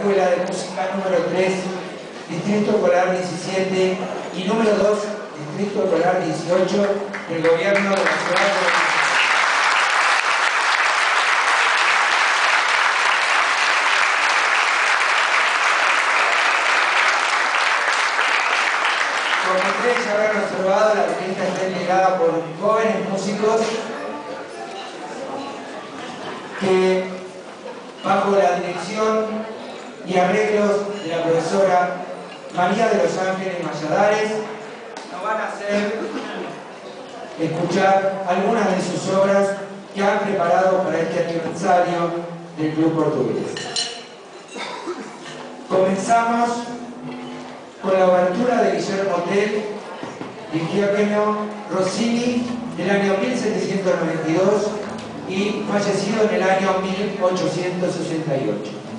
Escuela de Música número 3, Distrito Escolar 17 y número 2, Distrito Escolar 18 del Gobierno de la Ciudad de la orquesta está integrada por jóvenes músicos que, bajo la dirección y arreglos de la profesora María de los Ángeles Mayadares, nos van a hacer escuchar algunas de sus obras que han preparado para este aniversario del Club Portugués. Comenzamos con la abertura de Guillermo Tell, Giacomo Rossini, del año 1792 y fallecido en el año 1868.